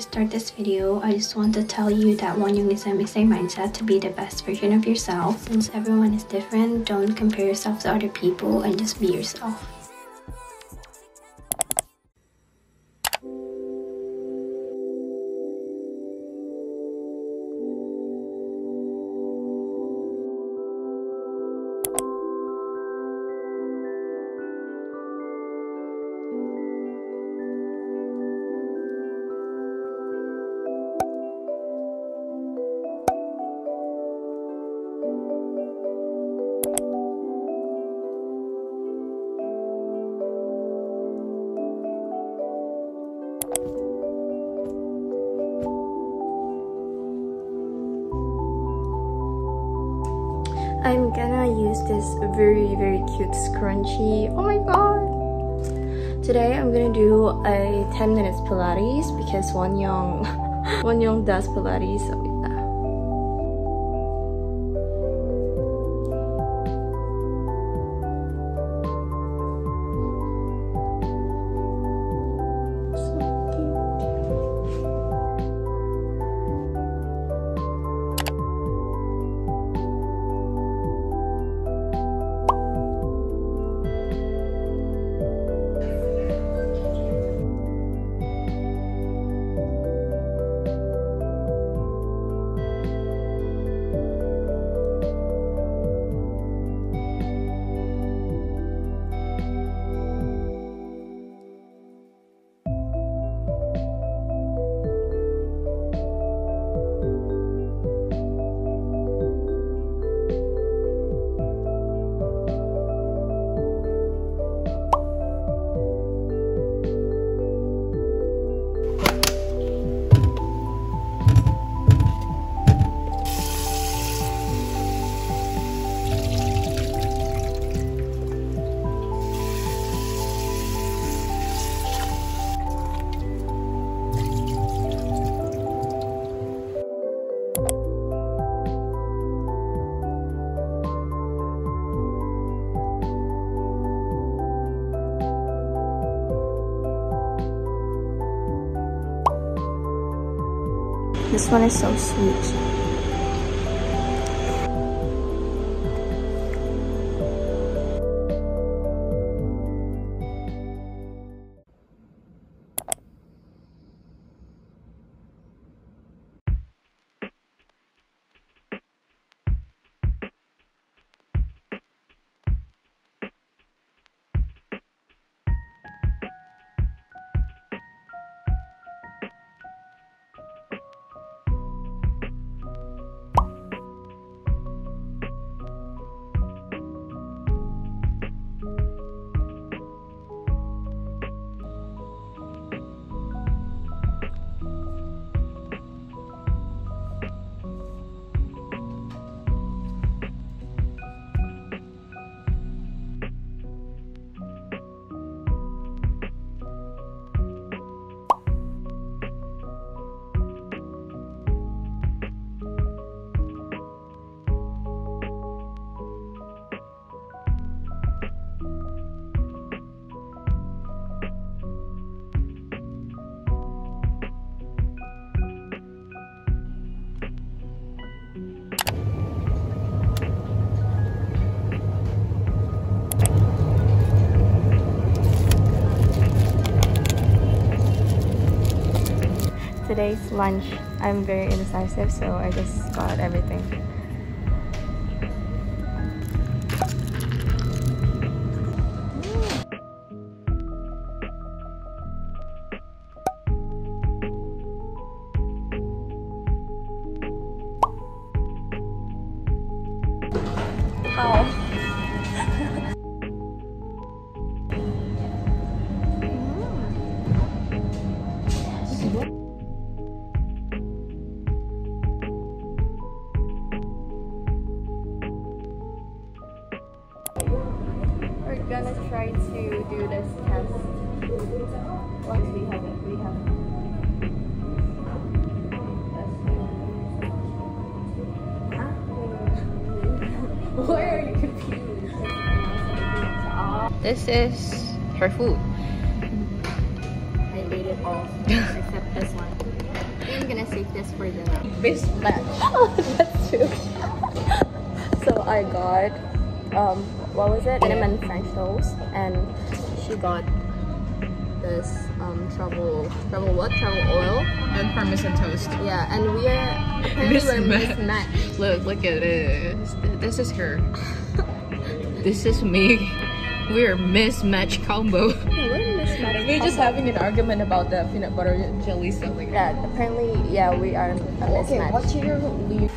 start this video, I just want to tell you that one Wonyoung is a mindset to be the best version of yourself. Since everyone is different, don't compare yourself to other people and just be yourself. I'm gonna use this very very cute scrunchie. Oh my god! Today I'm gonna do a 10 minutes Pilates because Wonyoung Wonyoung does Pilates This one is so sweet. Today's lunch. I'm very indecisive, so I just got everything. Gonna try to do this test once we have it. We have Why are you confused? This is her food. I ate it all except this one. I'm gonna save this for dinner. Mismatch. Oh, that's true. so I got um what was it? Cinnamon French toast and she got this um travel travel what? Truffle oil. And parmesan toast. Yeah, and we are apparently we're Mismatch. mismatched. Look, look at this. This is her. this is me. We're mismatched combo. Yeah, we're mismatched. We're just having an argument about the peanut butter jelly something. Yeah, apparently, yeah, we are a Okay, mismatch. what's your leave?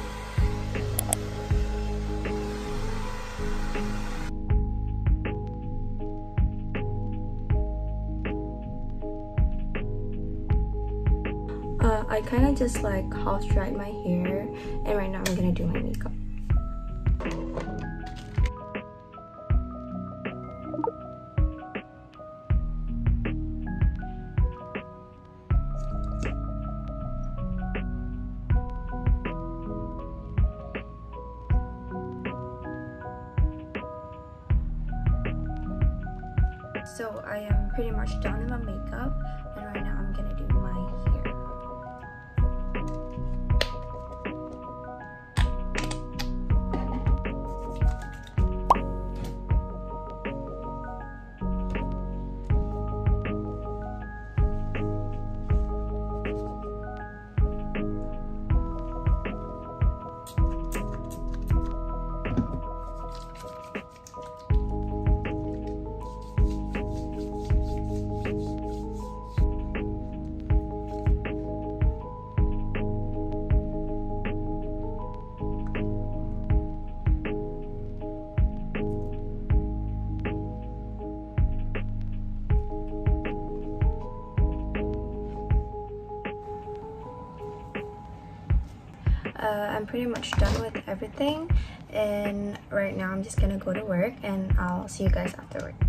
I kind of just like half dried my hair, and right now I'm gonna do my makeup. So I am pretty much done with my makeup, and right now I'm gonna uh, I'm pretty much done with everything and right now I'm just gonna go to work and I'll see you guys after work.